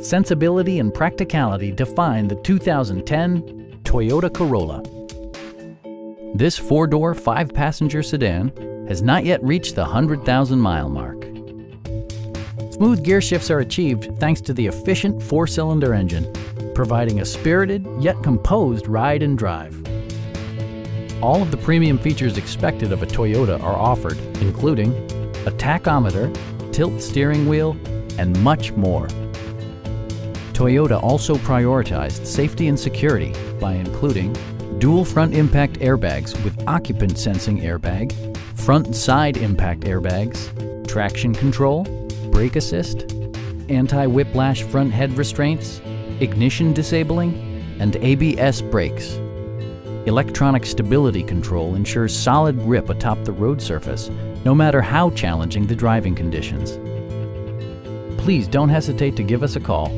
sensibility and practicality define the 2010 Toyota Corolla. This four-door, five-passenger sedan has not yet reached the 100,000 mile mark. Smooth gear shifts are achieved thanks to the efficient four-cylinder engine, providing a spirited yet composed ride and drive. All of the premium features expected of a Toyota are offered, including a tachometer, tilt steering wheel, and much more. Toyota also prioritized safety and security by including dual front impact airbags with occupant sensing airbag, front side impact airbags, traction control, brake assist, anti-whiplash front head restraints, ignition disabling, and ABS brakes. Electronic stability control ensures solid grip atop the road surface, no matter how challenging the driving conditions. Please don't hesitate to give us a call